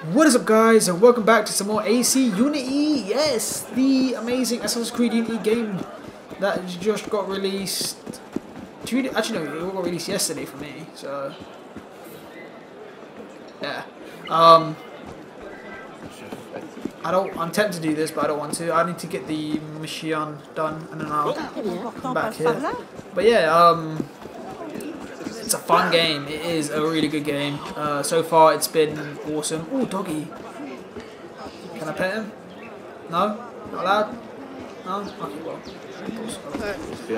What is up guys and welcome back to some more AC Unity, yes, the amazing Assassin's Creed Unity game that just got released, two, actually no, it got released yesterday for me, so, yeah, um, I don't, I'm tempted to do this but I don't want to, I need to get the mission done and then I'll come back here, but yeah, um, it's a fun game. It is a really good game. Uh, so far, it's been awesome. Oh, doggy. Can I pet him? No? Not allowed? No? Okay, well.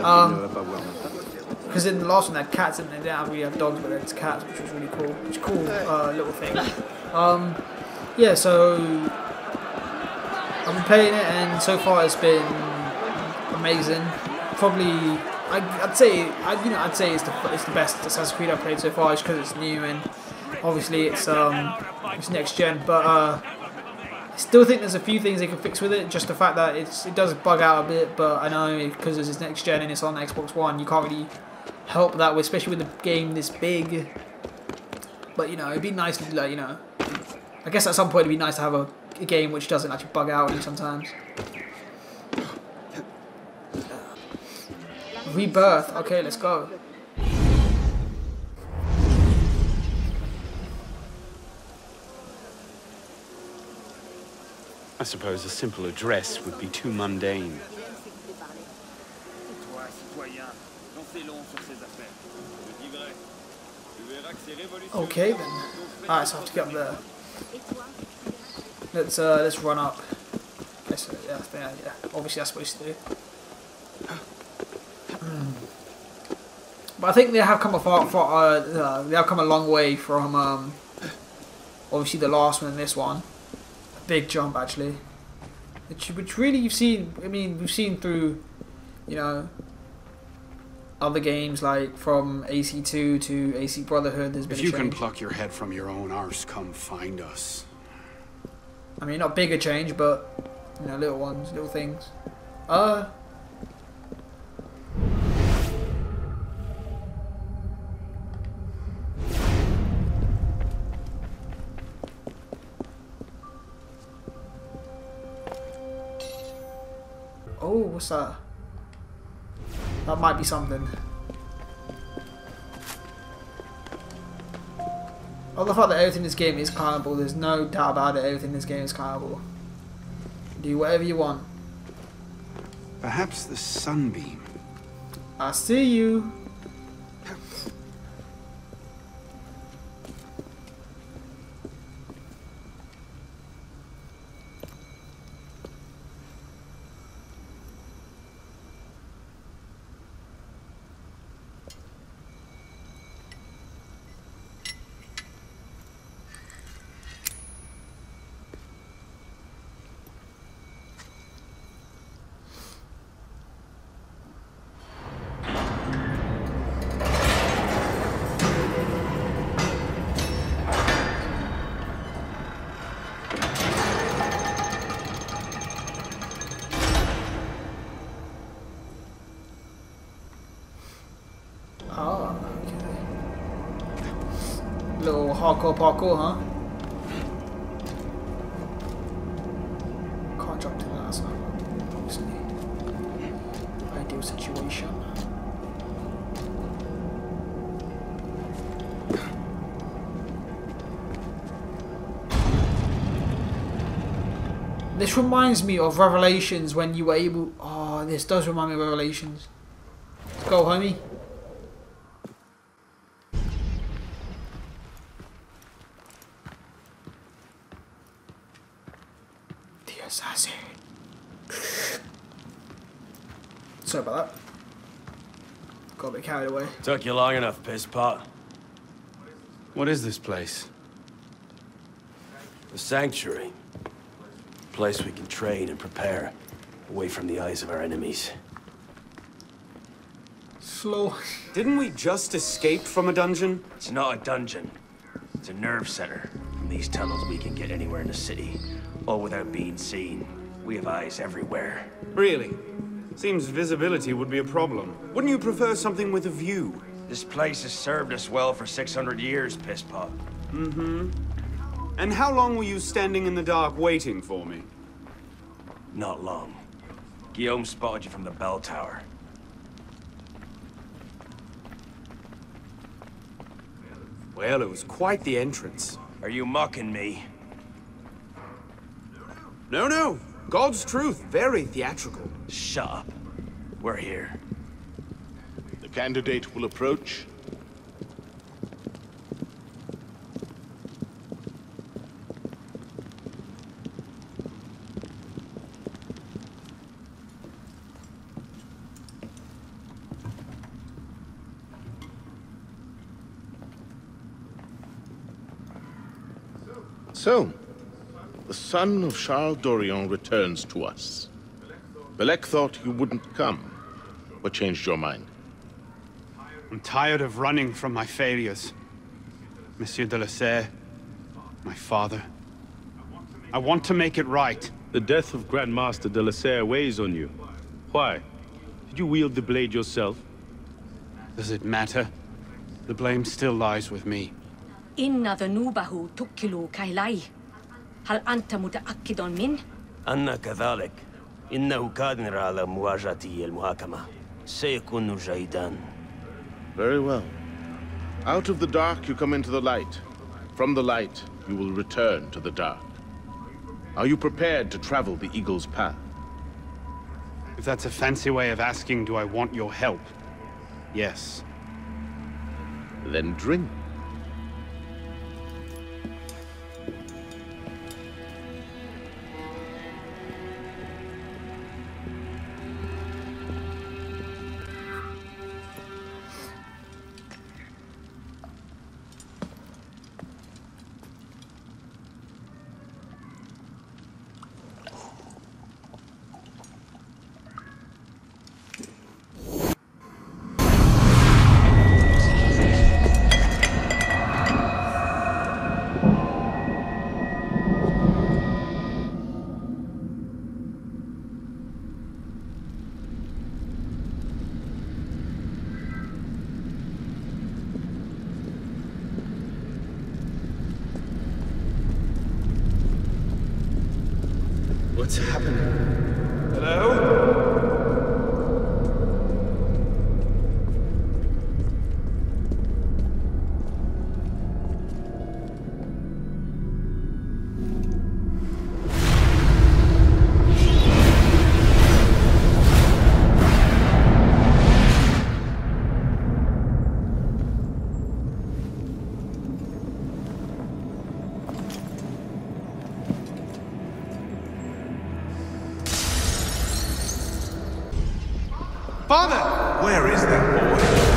Um, because in the last one they had cats and they didn't have, we have dogs, but it's cats, which was really cool. It's a cool uh, little thing. Um, yeah, so I've been playing it, and so far it's been amazing. Probably I, would say, I, you know, I'd say it's the it's the best Assassin's Creed I've played so far, just because it's new and obviously it's um it's next gen. But uh, I still think there's a few things they can fix with it. Just the fact that it's it does bug out a bit, but I know because it's next gen and it's on Xbox One, you can't really help that, with, especially with a game this big. But you know, it'd be nice to like you know, I guess at some point it'd be nice to have a, a game which doesn't actually bug out sometimes. Rebirth. Okay, let's go. I suppose a simple address would be too mundane. Okay then. Alright, so I have to get up there. Let's uh let's run up. Let's, uh, yeah, yeah, obviously that's supposed to do. But I think they have come a far, far uh, uh, they have come a long way from um, obviously the last one and this one. A big jump actually, which, which really you've seen. I mean, we've seen through, you know, other games like from AC2 to AC Brotherhood. There's been if you can pluck your head from your own arse, come find us. I mean, not bigger change, but you know, little ones, little things. Uh, Oh, what's that? That might be something. I love fact that everything in this game is climbable. There's no doubt about it. Everything in this game is climbable. Do whatever you want. Perhaps the sunbeam. I see you. Hardcore parkour, huh? Can't jump to that, so obviously ideal situation. This reminds me of Revelations when you were able... Oh, this does remind me of Revelations. Let's go, homie. Assassin. Sorry about that. Got a bit carried away. Took you long enough, piss pot. What is this place? The Sanctuary. A place we can train and prepare, away from the eyes of our enemies. Slow. Didn't we just escape from a dungeon? It's not a dungeon. It's a nerve center. From these tunnels, we can get anywhere in the city all without being seen. We have eyes everywhere. Really? Seems visibility would be a problem. Wouldn't you prefer something with a view? This place has served us well for 600 years, Pisspot. Mm-hmm. And how long were you standing in the dark waiting for me? Not long. Guillaume spotted you from the bell tower. Well, it was quite the entrance. Are you mocking me? No, no. God's truth. Very theatrical. Shut up. We're here. The candidate will approach. So, the son of Charles Dorian returns to us. Bellec thought you wouldn't come. but changed your mind? I'm tired of running from my failures. Monsieur de la Serre, my father. I want to make it right. The death of Grandmaster de la Serre weighs on you. Why? Did you wield the blade yourself? Does it matter? The blame still lies with me. Inna the Nubahu tukilu kailai. هل أنت متأكد من؟ أنا كذلك. إنه قادر على مواجهة المحاكمة. سيكون جيدا. Very well. Out of the dark you come into the light. From the light you will return to the dark. Are you prepared to travel the Eagle's path? If that's a fancy way of asking, do I want your help? Yes. Then drink. What's happening? Hello? Father! Where is that boy?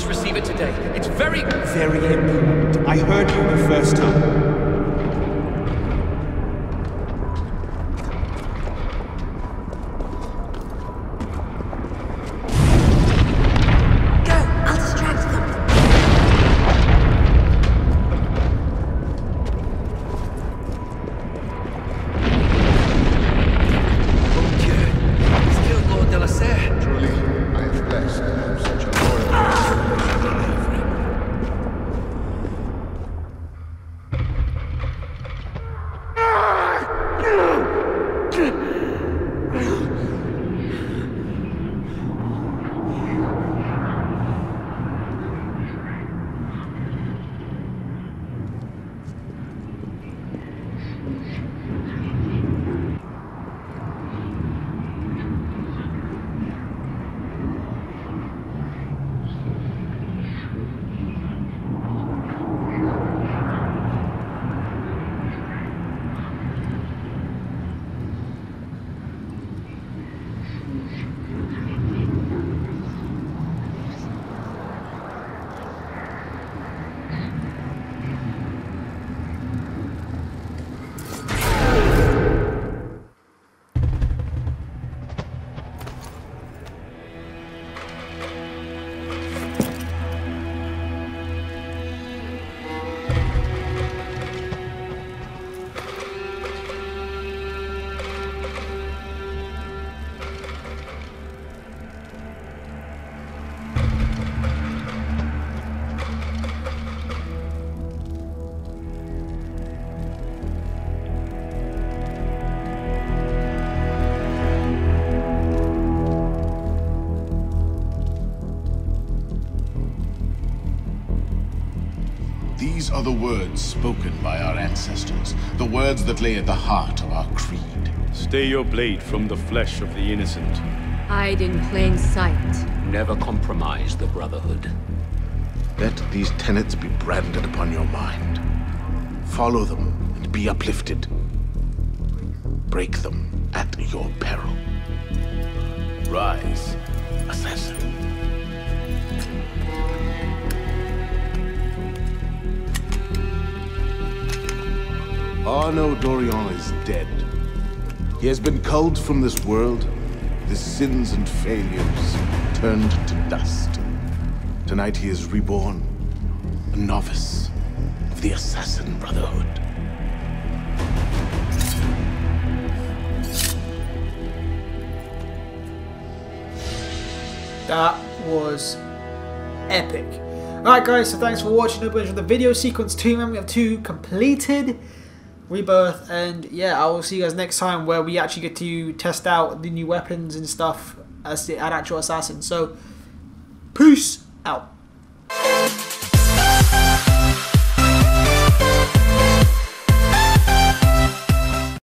Must receive it today. It's very... Very important. I heard you the first time. These are the words spoken by our ancestors, the words that lay at the heart of our creed. Stay your blade from the flesh of the innocent. Hide in plain sight. Never compromise the Brotherhood. Let these tenets be branded upon your mind. Follow them and be uplifted. Break them at your peril. Rise, assassin. Arno Dorian is dead. He has been culled from this world, his sins and failures turned to dust. Tonight he is reborn, a novice of the Assassin Brotherhood. That was epic. Alright guys, so thanks for watching. Hope you enjoyed the video sequence 2. Remember we have 2 completed. Rebirth and yeah, I will see you guys next time where we actually get to test out the new weapons and stuff as the an actual assassin. So peace out.